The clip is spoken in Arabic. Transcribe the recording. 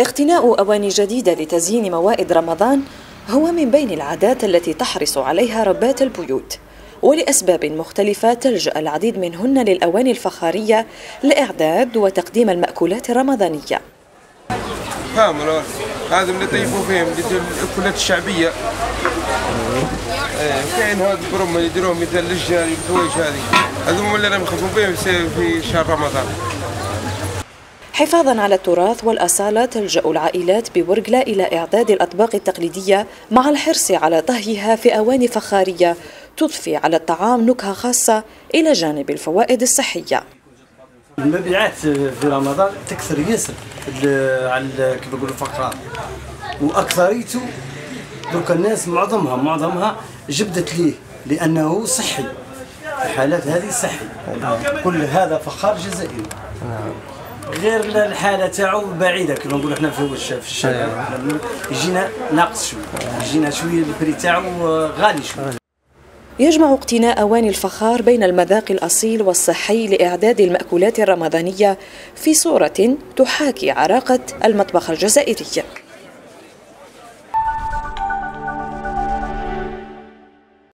اقتناء أواني جديدة لتزيين موائد رمضان هو من بين العادات التي تحرص عليها ربات البيوت. ولأسباب مختلفة تلجأ العديد منهن للأواني الفخارية لإعداد وتقديم المأكولات الرمضانية. فاهم هذا اللي يطيبوا فيهم الأكلات الشعبية. إيه كاين هذا البرم اللي يديروهم مثل الجاري الحوايج هذه. هذوما اللي راهم يخدموا بهم في شهر رمضان. حفاظا على التراث والأصالة تلجأ العائلات بورقلة إلى إعداد الأطباق التقليدية مع الحرص على طهيها في أواني فخارية تضفي على الطعام نكهة خاصة إلى جانب الفوائد الصحية. المبيعات في رمضان تكثر ياسر على كيف نقولوا الفقرات واكثريته دوك الناس معظمها معظمها جبدت ليه؟ لأنه صحي. الحالات هذه صحي. كل هذا فخار جزائري غير الحالة تاعو بعيدة كما نقولوا إحنا في في الشارع. يجينا ناقص شوية. يجينا شوية البري تاعو غالي شوية. يجمع اقتناء أواني الفخار بين المذاق الأصيل والصحي لإعداد المأكولات الرمضانية في صورة تحاكي عراقة المطبخ الجزائري.